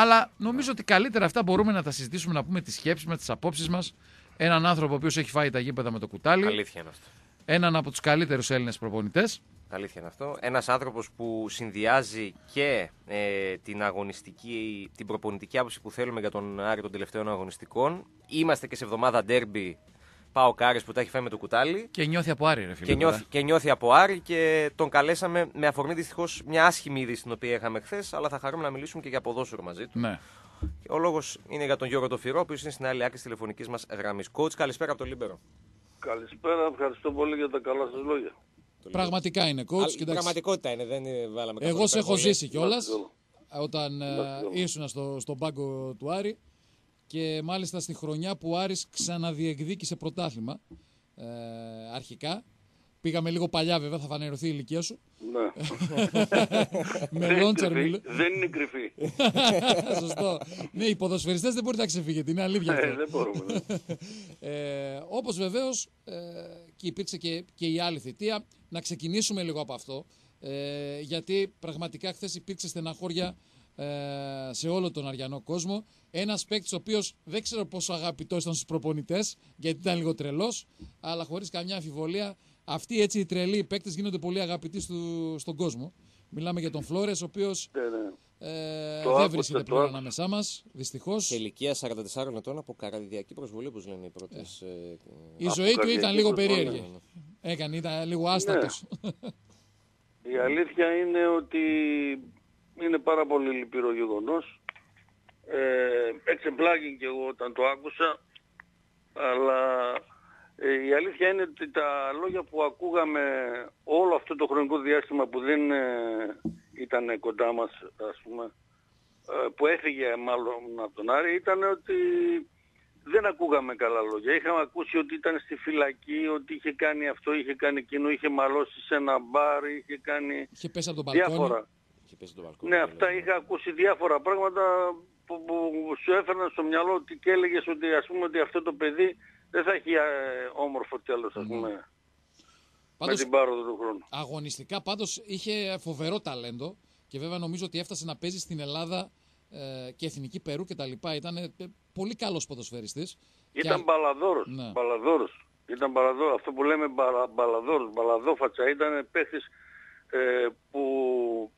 Αλλά νομίζω ότι καλύτερα αυτά μπορούμε να τα συζητήσουμε, να πούμε τις σκέψεις μας, τις απόψεις μας. Έναν άνθρωπο ο οποίος έχει φάει τα γήπεδα με το κουτάλι. Αλήθεια είναι αυτό. Έναν από τους καλύτερους Έλληνες προπονητές. Αλήθεια είναι αυτό. Ένας άνθρωπος που συνδυάζει και ε, την αγωνιστική, την προπονητική άποψη που θέλουμε για τον Άρη των τελευταίων αγωνιστικών. Είμαστε και σε εβδομάδα ντέρμπι ΠΑΟΚ Άρη που τα έχει φάει με το κουτάλι. Και νιώθει από Άρη, ρε φίλε. Και νιώθει, και νιώθει από Άρη και τον καλέσαμε με αφορμή δυστυχώς μια άσχημη είδηση την οποία είχαμε χθες. Αλλά θα χαρούμε να μιλήσουμε και για ποδόσφαιρο μαζί του. Ναι. Ο λόγος είναι για τον Γιώργο το Φοιρό, ο οποίος είναι στην άλλη άκρη της τηλεφωνικής μας γραμμής. Coach, καλησπέρα από το Λίμπερο. Καλησπέρα, ευχαριστώ πολύ για τα καλά σας λόγια. Πραγματικά είναι coach. Η πραγματικότητα είναι, δεν βάλαμε Εγώ σε έχω ζήσει κιόλας όταν ε, ήσουν στο, στον πάγκο του Άρη και μάλιστα στη χρονιά που ο Άρης ξαναδιεκδίκησε πρωτάθλημα ε, αρχικά. Πήγαμε λίγο παλιά βέβαια, θα φανερωθεί η ηλικία σου. Ναι. Με λόντσαρ Δεν είναι κρυφή. Σωστό. ναι, οι ποδοσφαιριστές δεν μπορείτε να ξεφύγετε, είναι αλήθεια Ε, δεν μπορούμε. ναι. ε, όπως βεβαίως ε, και υπήρξε και, και η άλλη θητεία, να ξεκινήσουμε λίγο από αυτό, ε, γιατί πραγματικά χθες υπήρξε στεναχώρια ε, σε όλο τον αριανό κόσμο. Ένας παίκτης ο οποίος δεν ξέρω πόσο αγαπητό ήταν στους προπονητές, γιατί ήταν λίγο τρελός, αλλά χωρίς καμιά αμφιβολία αυτοί έτσι οι τρελοί παίκτες γίνονται πολύ αγαπητοί στο, στον κόσμο. Μιλάμε για τον Φλόρες, ο οποίος Ναι, ναι. ε, Το δεν άκουσα, βρίσκεται το πλέον άκουσα. ανάμεσά μας, δυστυχώς. Σε ηλικία 44 ετών από καραδιακή προσβολή, όπως λένε οι πρώτες. Η Από ζωή του καρδιακή ήταν λίγο προσβολή. περίεργη. Έκανε, ήταν λίγο άστατος. Η αλήθεια είναι ότι είναι πάρα πολύ λυπηρό γεγονός. Ε, εξεπλάγει και εγώ όταν το άκουσα, αλλά ε, η αλήθεια είναι ότι τα λόγια που ακούγαμε όλο αυτό το χρονικό διάστημα που δεν ε, ήταν κοντά μας, ας πούμε, ε, που έφυγε μάλλον από τον Άρη, ήταν ότι δεν ακούγαμε καλά λόγια. Είχαμε ακούσει ότι ήταν στη φυλακή, ότι είχε κάνει αυτό, είχε κάνει εκείνο, είχε μαλώσει σε ένα μπαρ, είχε κάνει Είχε πέσει από τον μπαλκόνι. διάφορα. Είχε πέσει το μπαλκόνι. Ναι, και αυτά λέει, είχα ακούσει διάφορα πράγματα που, που σου έφερναν στο μυαλό ότι και έλεγες ότι ας πούμε ότι αυτό το παιδί δεν θα έχει ε, όμορφο τέλος ας πούμε με Πάντως, την πάροδο του χρόνου. αγωνιστικά πάντως είχε φοβερό ταλέντο και βέβαια νομίζω ότι έφτασε να παίζει στην Ελλάδα ε, και εθνική Περού και τα λοιπά. Ήταν ε, πολύ καλός ποδοσφαιριστής. Ήταν Και- μπαλαδόρος, Ναι. μπαλαδόρος. Ήταν μπαλαδόρος. Αυτό που λέμε μπαλα, μπαλαδόρος, μπαλαδόφατσα. Ήταν παίχτης ε, που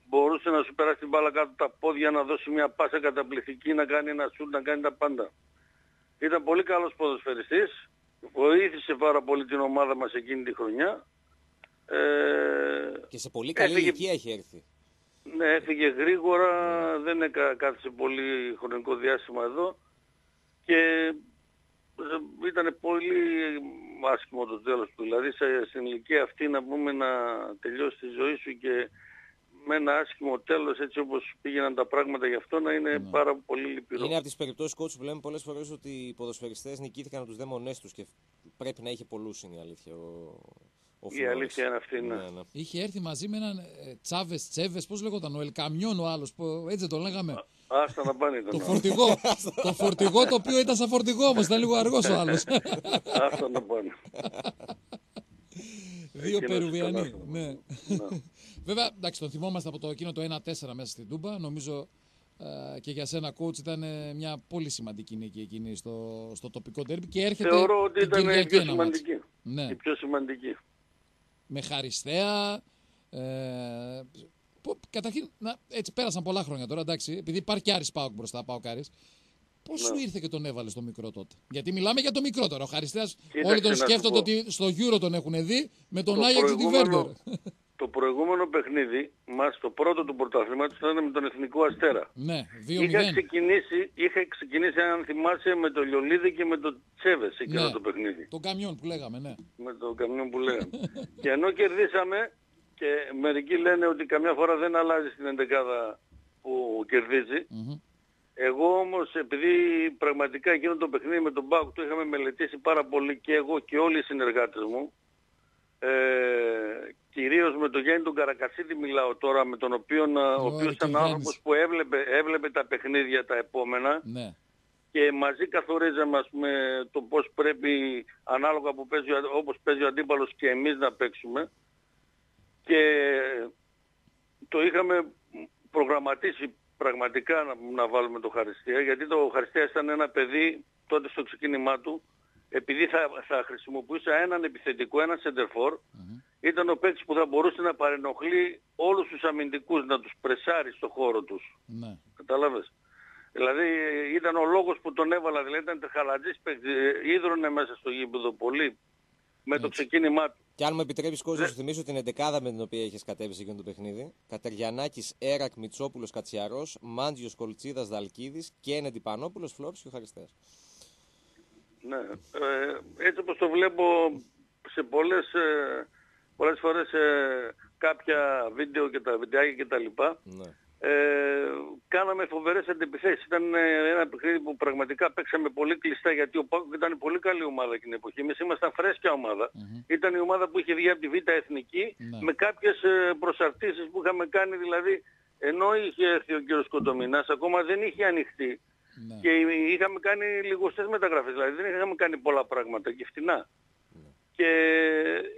μπορούσε να σου περάσει την μπάλα κάτω τα πόδια, να δώσει μια πάσα καταπληκτική, να κάνει ένα σουτ, να κάνει τα πάντα. Ήταν πολύ καλός ποδοσφαιριστής. Βοήθησε πάρα πολύ την ομάδα μας εκείνη τη χρονιά. Ε, Και σε πολύ καλή Έφυγε- ηλικία έχει έρθει. ναι, έφυγε γρήγορα, δεν έκα, κάθισε πολύ χρονικό διάστημα εδώ και ήταν πολύ άσχημο το τέλος του. Δηλαδή σε, στην ηλικία αυτή να πούμε να τελειώσει τη ζωή σου και με ένα άσχημο τέλος έτσι όπως πήγαιναν τα πράγματα γι' αυτό να είναι πάρα πολύ λυπηρό. Είναι από τις περιπτώσεις coach που λέμε πολλές φορές ότι οι ποδοσφαιριστές νικήθηκαν από τους δαίμονές τους και πρέπει να είχε πολλούς είναι η αλήθεια. Ο, ο Η Φλόρες. αλήθεια είναι αυτή, ναι. ναι, ναι. Είχε έρθει μαζί με έναν ε, Τσάβες Τσέβες, πώς λέγονταν, ο Ελκαμιόν ο άλλος, έτσι δεν τον λέγαμε. Άστα να πάνε το ήταν. φορτηγό. το φορτηγό το οποίο ήταν σαν φορτηγό όμως, ήταν λίγο αργός ο άλλος. Άστα να πάνε. Δύο Εκείνος Περουβιανοί. ήταν άστο. Ναι. Βέβαια, εντάξει, τον θυμόμαστε από το εκείνο το 1-4 μέσα στην Τούμπα. Νομίζω ε, και για σένα, coach, ήταν ε, μια πολύ σημαντική νίκη εκείνη στο, στο τοπικό τέρμι και έρχεται Θεωρώ ότι την ήταν η Κυριακή πιο ένα μάτς. σημαντική. Ναι. Η πιο σημαντική. με χαριστέα. Ε, που, καταρχήν, να, έτσι πέρασαν πολλά χρόνια τώρα, εντάξει, επειδή υπάρχει και Άρης Πάοκ μπροστά, Πάοκ Άρης. Πώς σου Ναι. ήρθε και τον έβαλες στο μικρό τότε; Γιατί μιλάμε για το μικρό τώρα. Ο Χαριστέας, Κοίταξε, όλοι τον να σου σκέφτονται πω. ότι στο Euro τον έχουν δει με τον Το Άγιαξ τη Βέρντερ. προηγούμενο- Το προηγούμενο παιχνίδι μας, το πρώτο του πρωταθλήματος ήταν με τον Εθνικό Αστέρα. ναι, 2-0. Είχα ξεκινήσει, είχα ξεκινήσει, αν θυμάσαι, με τον Λιολίδη και με τον Τσέβες εκείνο Ναι. το παιχνίδι. Τον καμιόν που λέγαμε, ναι. Με το καμιόν που λέγαμε. και ενώ κερδίσαμε, και μερικοί λένε ότι καμιά φορά δεν αλλάζει την εντεκάδα που κερδίζει. Μμμ. Εγώ όμως, επειδή πραγματικά εκείνο το παιχνίδι με τον Μπάουκ το είχαμε μελετήσει πάρα πολύ και εγώ και όλοι οι συνεργάτες μου, ε, κυρίως με τον Γιάννη τον Καρακασίδη μιλάω τώρα, με τον οποίο, να- ο Ωραία, οποίος και ήταν ο άνθρωπος που έβλεπε, έβλεπε τα παιχνίδια τα επόμενα Ναι. και μαζί καθορίζαμε ας πούμε, το πώς πρέπει ανάλογα που παίζει, ο- όπως παίζει ο αντίπαλος και εμείς να παίξουμε και το είχαμε προγραμματίσει πραγματικά να, να βάλουμε το Χαριστία, γιατί το Χαριστία ήταν ένα παιδί τότε στο ξεκίνημά του, επειδή θα, θα χρησιμοποιούσα έναν επιθετικό, έναν σεντερφόρ, ήταν ο παίκτης που θα μπορούσε να παρενοχλεί όλους τους αμυντικούς, να τους πρεσάρει στο χώρο τους. Ναι. Κατάλαβες; Δηλαδή ήταν ο λόγος που τον έβαλα, δηλαδή ήταν χαλατζής παίκτης, ε, ίδρωνε μέσα στο γήπεδο πολύ με το ξεκίνημά του. Και αν μου επιτρέπεις, κόσμο, σου θυμίσω την εντεκάδα με την οποία έχει κατέβει σε εκείνο το παιχνίδι. Κατεργιανάκη, Έρακ, Μιτσόπουλο, Κατσιαρός, Μάντζιο, Κολτσίδας, Δαλκίδης και Ένεντι Πανόπουλος, Φλόψη και ο Χαριστέας. Ναι. Ε, έτσι όπως το βλέπω σε πολλές, ε, πολλές φορές ε, κάποια βίντεο και τα βιντεάκια και τα λοιπά, Ναι. Ε, κάναμε φοβερές αντιπιθέσεις. Ήταν ε, ένα παιχνίδι που πραγματικά παίξαμε πολύ κλειστά γιατί ο Πάκο ήταν πολύ καλή ομάδα εκείνη την εποχή. Εμείς ήμασταν φρέσκια ομάδα. Ήταν η ομάδα που είχε βγει από τη Β' Εθνική Ναι. με κάποιες ε, προσαρτήσεις που είχαμε κάνει δηλαδή ενώ είχε έρθει ο κύριος Κοντομινάς ακόμα δεν είχε ανοιχτεί Ναι. και είχαμε κάνει λιγοστές μεταγραφές, δηλαδή δεν είχαμε κάνει πολλά πράγματα και φτηνά. Και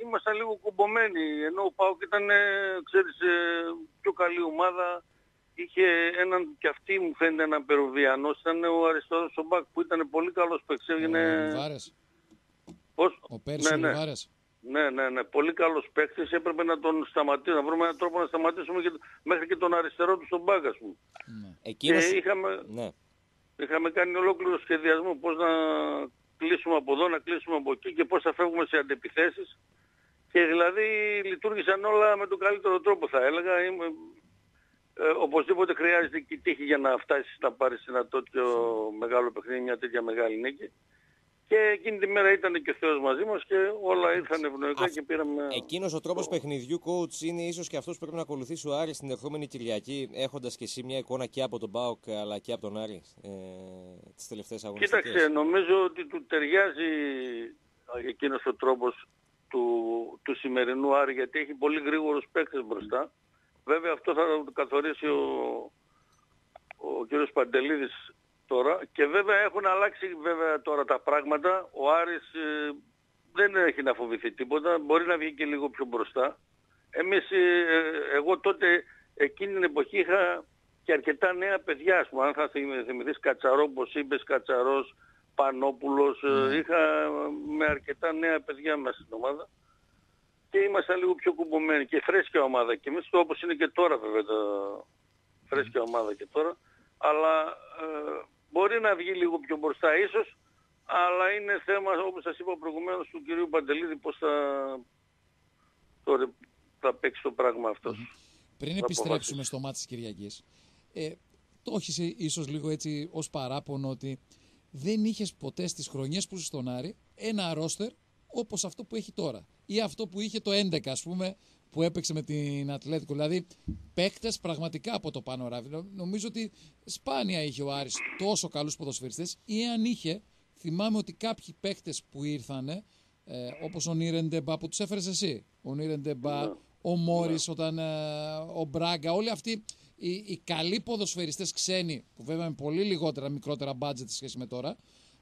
ήμασταν λίγο κουμπωμένοι, ενώ ο Πάουκ ήταν, ε, ξέρεις, ε, πιο καλή ομάδα. Είχε έναν, και αυτή μου φαίνεται έναν Περουβιανός, ήταν ο Αριστόδος ο Μπακ που ήταν πολύ καλός παίκτης. Ο Έγινε... Λιβάρες. Πώς; Ο Πέρσι ναι, ναι. Λιβάρες. Ναι, ναι, ναι. Πολύ καλός παίκτης. Έπρεπε να τον σταματήσουμε, να βρούμε έναν τρόπο να σταματήσουμε και, μέχρι και τον αριστερό του στον Μπακ, ας πούμε. Ναι. Εκείνος... Και είχαμε, Ναι. είχαμε κάνει ολόκληρο σχεδιασμό πώς να κλείσουμε από εδώ, να κλείσουμε από εκεί και πώς θα φεύγουμε σε αντιπιθέσεις. Και δηλαδή λειτουργήσαν όλα με τον καλύτερο τρόπο θα έλεγα. Είμαι, ε, οπωσδήποτε χρειάζεται και η τύχη για να φτάσεις να πάρεις ένα τέτοιο μεγάλο παιχνίδι, μια τέτοια μεγάλη νίκη. Και εκείνη τη μέρα ήταν και ο Θεός μαζί μας και όλα ήρθαν ευνοϊκά Αυ- και πήραμε... Εκείνος ο τρόπος παιχνιδιού, coach, είναι ίσως και αυτός που πρέπει να ακολουθήσει ο Άρης την ερχόμενη Κυριακή, έχοντας και εσύ μια εικόνα και από τον Μπάουκ αλλά και από τον Άρη ε, τις τελευταίες αγωνιστικές. Κοίταξε, νομίζω ότι του ταιριάζει εκείνος ο τρόπος του, του σημερινού Άρη γιατί έχει πολύ γρήγορους παίκτες μπροστά. Βέβαια αυτό θα το καθορίσει ο, ο κύριος Παντελίδης τώρα. Και βέβαια έχουν αλλάξει βέβαια τώρα τα πράγματα. Ο Άρης ε, δεν έχει να φοβηθεί τίποτα, μπορεί να βγει και λίγο πιο μπροστά. Εμείς, ε, ε, εγώ τότε εκείνη την εποχή είχα και αρκετά νέα παιδιά, ας πούμε, αν θα θυμ- θυμηθείς Κατσαρό, όπως είπες, Κατσαρός, Πανόπουλος, ε, είχα ε, με αρκετά νέα παιδιά μέσα στην ομάδα και ήμασταν λίγο πιο κουμπωμένοι και φρέσκια ομάδα και εμείς όπως είναι και τώρα βέβαια το φρέσκια ομάδα και τώρα αλλά ε, μπορεί να βγει λίγο πιο μπροστά ίσως αλλά είναι θέμα όπως σας είπα προηγουμένως του κυρίου Παντελίδη πώς θα, τώρα, θα παίξει το πράγμα αυτός. Πριν Θα επιστρέψουμε αποφασίσει. στο μάτι της Κυριακής, ε, το έχεις ε, ίσως λίγο έτσι ως παράπονο ότι δεν είχες ποτέ στις χρονιές που είσαι στον Άρη ένα ρόστερ όπως αυτό που έχει τώρα. Ή αυτό που είχε το 11 ας πούμε που έπαιξε με την Ατλέτικο. Δηλαδή παίκτες πραγματικά από το πάνω ράβι. Νο- Νομίζω ότι σπάνια είχε ο Άρης τόσο καλούς ποδοσφαιριστές ή αν είχε, θυμάμαι ότι κάποιοι παίκτες που ήρθανε ε, όπως ο Νίρεντεμπα που τους έφερες εσύ. Ο Νίρεντεμπα, ο Μόρις, όταν ε, ο Μπράγκα, όλοι αυτοί οι, οι καλοί ποδοσφαιριστές ξένοι, που βέβαια με πολύ λιγότερα, μικρότερα budget σε σχέση με τώρα,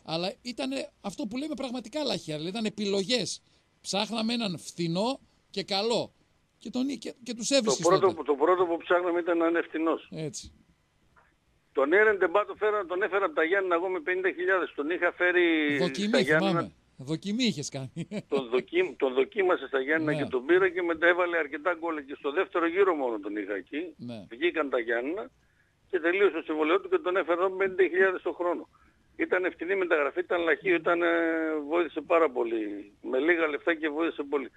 αλλά ήταν αυτό που λέμε πραγματικά λαχεία, δηλαδή ήταν επιλογές. Ψάχναμε έναν φθηνό και καλό. Και, τον, και, και τους Το έβρισκες πρώτο, τότε. που- το πρώτο που ψάχναμε ήταν να είναι ευθυνός. Έτσι. Τον Έρεν Ντεμπά το φέρα, τον έφερα από τα Γιάννενα εγώ με 50.000. Τον είχα φέρει στα Δοκιμή Γιάννενα. θυμάμαι. Δοκιμή είχες κάνει. Τον, δοκί, τον δοκίμασε στα Γιάννενα Ναι. και τον πήρα και μετά έβαλε αρκετά γκολ και στο δεύτερο γύρο μόνο τον είχα εκεί. Ναι. Βγήκαν τα Γιάννενα και τελείωσε το συμβολέο του και τον έφερα εδώ με 50.000 το χρόνο. Ήταν ευθυνή μεταγραφή, ήταν λαχείο, ήταν, ε, βοήθησε πάρα πολύ. Με λίγα λεφτά και βοήθησε πολύ.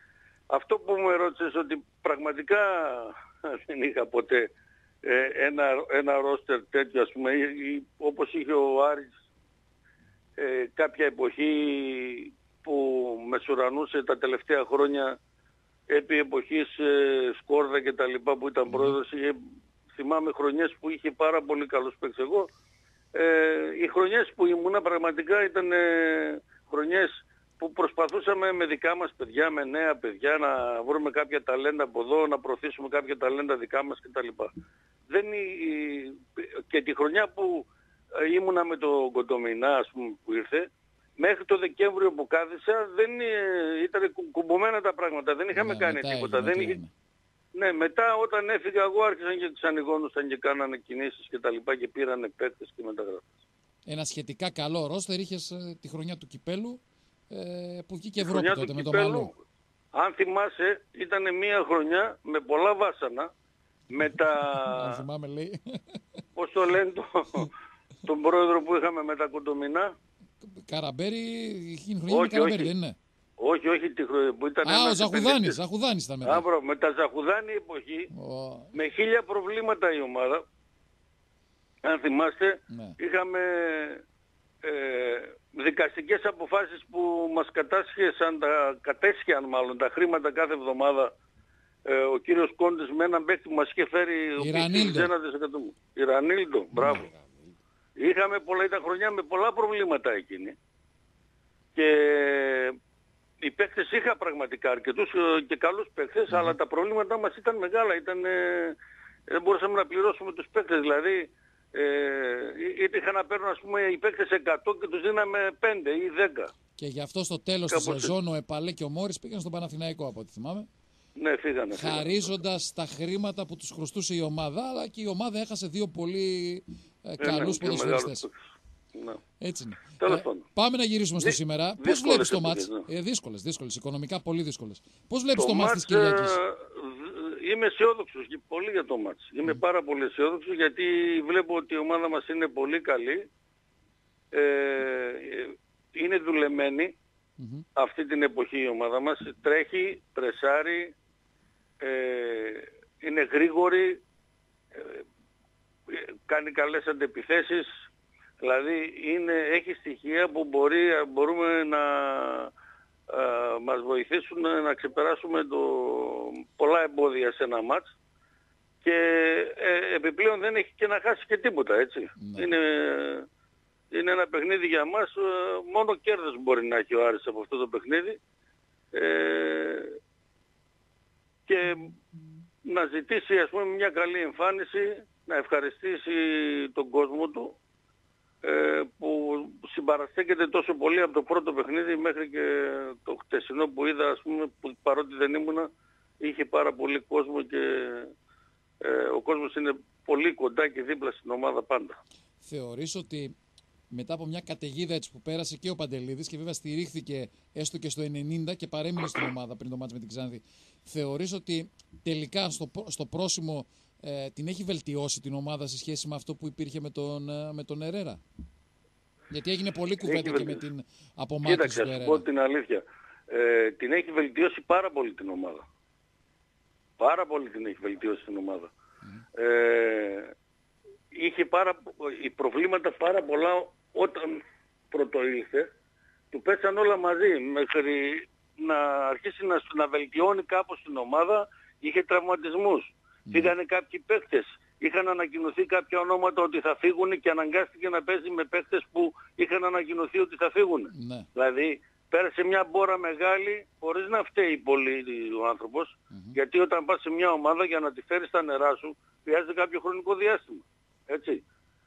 Αυτό που μου ερώτησες ότι πραγματικά δεν είχα ποτέ ε, ένα, ένα ρόστερ τέτοιο ας πούμε ή- ή όπως είχε ο Άρης ε, κάποια εποχή που μεσουρανούσε τα τελευταία χρόνια επί εποχής ε, Σκόρδα και τα λοιπά που ήταν πρόεδρος είχε, θυμάμαι χρονιές που είχε πάρα πολύ καλούς παίκτες εγώ ε, οι χρονιές που ήμουνα πραγματικά ήταν ε, χρονιές που προσπαθούσαμε με δικά μας παιδιά, με νέα παιδιά να βρούμε κάποια ταλέντα από εδώ, να προωθήσουμε κάποια ταλέντα δικά μας κτλ. Δεν, η- και τη χρονιά που ε, ήμουνα με τον Κοντομινά ας πούμε που ήρθε, μέχρι το Δεκέμβριο που κάθισα δεν ε, ήταν κου- κουμπωμένα τα πράγματα, δεν είχαμε Ναι, κάνει μετά τίποτα. έγινε Δεν ό,τι είχε, έγινε. Ναι, μετά όταν έφυγα εγώ άρχισαν και τους ανοιγόνουσαν και κάνανε κινήσεις και τα λοιπά και πήρανε παίκτες και μεταγραφές. Ένα σχετικά καλό ρόστερ είχες ε, τη χρονιά του Κυπέλου ε, που βγήκε Η Ευρώπη χρονιά τότε του με το Κυπέλου, Μαλό. Αν θυμάσαι, ήταν μια χρονιά με πολλά βάσανα, με Αν τα... θυμάμαι λέει. πώς το λένε, το, τον πρόεδρο που είχαμε με τα κοντομινά. Καραμπέρι, εκείνη η χρονιά με Όχι, Καραμπέρι, όχι. δεν είναι; Όχι, όχι τη χρονιά που ήταν Α, ο ένας Ζαχουδάνης, επενδυτής. Ζαχουδάνης ήταν μετά. Α, μπρο, με τα Ζαχουδάνη εποχή, Ο- με χίλια προβλήματα η ομάδα. Αν θυμάστε, Ναι. είχαμε ε, δικαστικές αποφάσεις που μας κατάσχεσαν, τα, κατέσχεαν μάλλον τα χρήματα κάθε εβδομάδα ε, ο κύριος Κόντης με έναν παίκτη που μας είχε φέρει ο οποίος Ρανίλντο. κέρδιζε ένα δισεκατομμύριο. Η Ρανίλντο, μπράβο. Είχαμε πολλά, ήταν χρονιά με πολλά προβλήματα εκείνη. Και οι παίκτες είχα πραγματικά αρκετούς ε, και καλούς παίκτες, αλλά τα προβλήματά μας ήταν μεγάλα. Ήταν, ε, δεν μπορούσαμε να πληρώσουμε τους παίκτες. Δηλαδή, ε, είτε είχαν να παίρνουν ας πούμε οι παίκτες 100 και τους δίναμε 5 ή 10. Και γι' αυτό στο τέλος της Κάπως σεζόν ο Επαλέ και ο Μόρις πήγαν στον Παναθηναϊκό από ό,τι θυμάμαι. Ναι, φύγανε. φύγανε. Χαρίζοντας τα χρήματα που τους χρωστούσε η ομάδα, αλλά και η ομάδα έχασε δύο πολύ ε, Ε, καλούς ναι, και ποδοσφαιριστές. Μεγάλους παίκτες. Ναι. Έτσι είναι. Τέλος πάντων. πάμε να γυρίσουμε στο Δυ- σήμερα. Πώς δύσκολες βλέπεις το μάτς; εποχές, ναι. Ε, δύσκολες, δύσκολες. Οικονομικά πολύ δύσκολες. Πώς βλέπεις το, Το μάτς της μάτς, Κυριακής; ε, δ- είμαι αισιόδοξος και πολύ για το μάτς. Είμαι πάρα πολύ αισιόδοξος γιατί βλέπω ότι η ομάδα μας είναι πολύ καλή. Ε, είναι δουλεμένη Μμμ. αυτή την εποχή η ομάδα μας. Τρέχει, πρεσάρει, ε, είναι γρήγορη, ε, ε, κάνει καλές αντεπιθέσεις. Δηλαδή είναι, έχει στοιχεία που μπορεί, μπορούμε να ε, μας βοηθήσουν να ξεπεράσουμε το, πολλά εμπόδια σε ένα μάτς και ε, επιπλέον δεν έχει και να χάσει και τίποτα έτσι. Ναι. Είναι, είναι ένα παιχνίδι για μας, ε, μόνο κέρδος μπορεί να έχει ο Άρης από αυτό το παιχνίδι ε, και να ζητήσει ας πούμε μια καλή εμφάνιση, να ευχαριστήσει τον κόσμο του ε, που συμπαραστέκεται τόσο πολύ από το πρώτο παιχνίδι μέχρι και το χτεσινό που είδα ας πούμε που παρότι δεν ήμουνα είχε πάρα πολύ κόσμο και ε, ο κόσμος είναι πολύ κοντά και δίπλα στην ομάδα πάντα. Θεωρείς ότι μετά από μια καταιγίδα έτσι που πέρασε και ο Παντελίδης και βέβαια στηρίχθηκε έστω και στο 90 και παρέμεινε στην ομάδα πριν το μάτς με την Ξάνθη. Θεωρείς ότι τελικά στο, πρό- στο πρόσημο ε, την έχει βελτιώσει την ομάδα σε σχέση με αυτό που υπήρχε με τον, ε, με τον Ερέρα; Γιατί έγινε πολλή κουβέντα και με βελτιώσει. την απομάκρυνση Κοίταξε, του να σου Ερέρα. πω την αλήθεια. Ε, την έχει βελτιώσει πάρα πολύ την ομάδα. Πάρα πολύ την έχει βελτιώσει την ομάδα. Ε, είχε πάρα, οι προβλήματα πάρα πολλά όταν πρωτοήλθε. Του πέσαν όλα μαζί μέχρι να αρχίσει να, να βελτιώνει κάπως την ομάδα. Είχε τραυματισμούς. Φύγανε κάποιοι παίκτες. Είχαν ανακοινωθεί κάποια ονόματα ότι θα φύγουν και αναγκάστηκε να παίζει με παίκτες που είχαν ανακοινωθεί ότι θα φύγουν. Ναι. Δηλαδή πέρασε μια μπόρα μεγάλη χωρίς να φταίει πολύ ο άνθρωπος γιατί όταν πας σε μια ομάδα για να τη φέρεις στα νερά σου χρειάζεται κάποιο χρονικό διάστημα. Έτσι.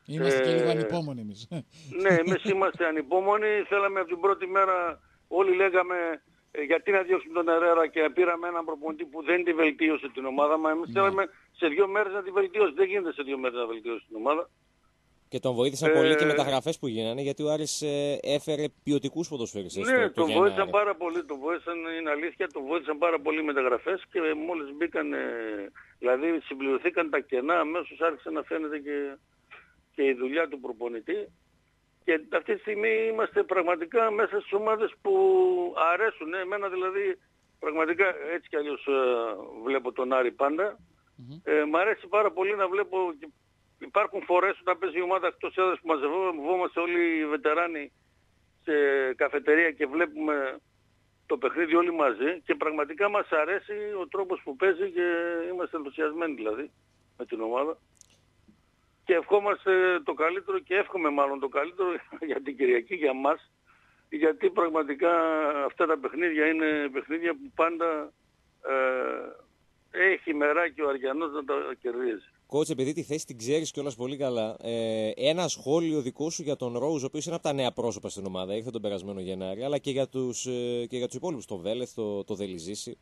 Είμαστε και Ε, λίγο ανυπόμονοι εμείς. ναι, εμείς είμαστε ανυπόμονοι. Θέλαμε από την πρώτη μέρα, όλοι λέγαμε ε, γιατί να διώξουμε τον Ερέρα και πήραμε έναν προπονητή που δεν τη βελτίωσε την ομάδα. Μα εμείς θέλαμε σε δύο μέρες να τη βελτιώσει. Δεν γίνεται σε δύο μέρες να βελτιώσει την ομάδα. Και τον βοήθησαν Ε, πολύ και οι μεταγραφές που γίνανε, γιατί ο Άρης ε, έφερε ποιοτικούς ποδοσφαιριστές. Ναι, τον βοήθησαν πάρα πολύ, τον βοήθησαν, είναι αλήθεια, τον βοήθησαν πάρα πολύ οι μεταγραφές και μόλις μπήκαν, ε, δηλαδή συμπληρωθήκαν τα κενά, αμέσως άρχισε να φαίνεται και, και η δουλειά του προπονητή. Και αυτή τη στιγμή είμαστε πραγματικά μέσα στις ομάδες που αρέσουν. Ε, εμένα δηλαδή πραγματικά έτσι κι αλλιώς ε, βλέπω τον Άρη πάντα. Ε, μ' αρέσει πάρα πολύ να βλέπω και υπάρχουν φορές όταν παίζει η ομάδα εκτός έδρας που μαζευόμαστε όλοι οι βετεράνοι σε καφετερία και βλέπουμε το παιχνίδι όλοι μαζί και πραγματικά μας αρέσει ο τρόπος που παίζει και είμαστε ενθουσιασμένοι δηλαδή με την ομάδα. Και ευχόμαστε το καλύτερο και εύχομαι μάλλον το καλύτερο για την Κυριακή για μας γιατί πραγματικά αυτά τα παιχνίδια είναι παιχνίδια που πάντα ε, έχει μεράκι ο Αριανός να τα κερδίζει. Κότσε, επειδή τη θέση την ξέρεις κιόλας πολύ καλά, ε, ένα σχόλιο δικό σου για τον Ρόουζ, ο οποίος είναι από τα νέα πρόσωπα στην ομάδα, ήρθε τον περασμένο Γενάρη, αλλά και για τους ε, και για τους υπόλοιπους, το Βέλεθ, το, το Δελιζήση.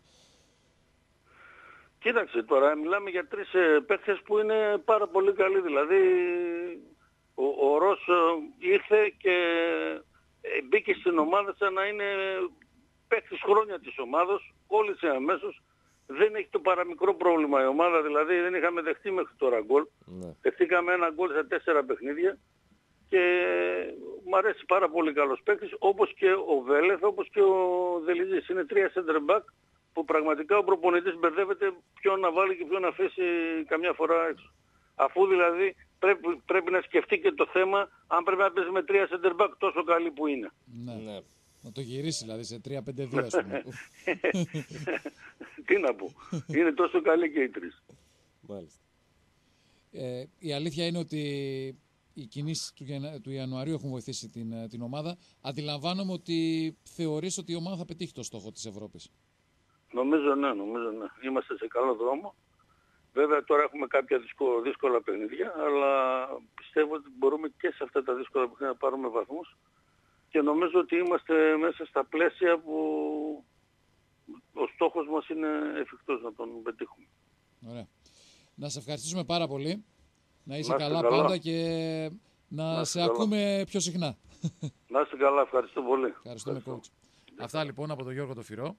Κοίταξε τώρα, μιλάμε για τρεις ε, παίκτες που είναι πάρα πολύ καλοί. Δηλαδή ο, ο Ρος ε, ήρθε και ε, μπήκε στην ομάδα σαν να είναι παίκτης χρόνια της ομάδος, κόλλησε αμέσως. Δεν έχει το παραμικρό πρόβλημα η ομάδα, δηλαδή δεν είχαμε δεχτεί μέχρι τώρα γκολ. Ναι. Δεχτήκαμε ένα γκολ σε τέσσερα παιχνίδια και μου αρέσει πάρα πολύ καλός παίκτης, όπως και ο Βέλεθ, όπως και ο Δελιζής. Είναι τρία center back που πραγματικά ο προπονητής μπερδεύεται ποιον να βάλει και ποιον να αφήσει καμιά φορά έξω. Αφού δηλαδή πρέπει, πρέπει να σκεφτεί και το θέμα αν πρέπει να παίζει με τρία center back τόσο καλή που είναι. Ναι. Ναι. Να το γυρίσει δηλαδή σε 3-5-2 ας πούμε. Τι να πω. Είναι τόσο καλή και οι τρεις. Μάλιστα. Ε, η αλήθεια είναι ότι οι κινήσεις του, Γιαννα- του Ιανουαρίου έχουν βοηθήσει την, ε, την ομάδα. Αντιλαμβάνομαι ότι θεωρείς ότι η ομάδα θα πετύχει το στόχο της Ευρώπης. Νομίζω ναι, νομίζω ναι. Είμαστε σε καλό δρόμο. Βέβαια τώρα έχουμε κάποια δύσκολα, δύσκολα παιχνίδια, αλλά πιστεύω ότι μπορούμε και σε αυτά τα δύσκολα παιχνίδια να πάρουμε βαθμούς και νομίζω ότι είμαστε μέσα στα πλαίσια που ο στόχος μας είναι εφικτός να τον πετύχουμε. Ωραία. Να σε ευχαριστήσουμε πάρα πολύ. Να είσαι Να είστε καλά, καλά. πάντα και να, Να σε είστε καλά. ακούμε πιο συχνά. Να είστε καλά, ευχαριστώ πολύ. Ευχαριστούμε, coach. Αυτά λοιπόν από τον Γιώργο το Φυρό.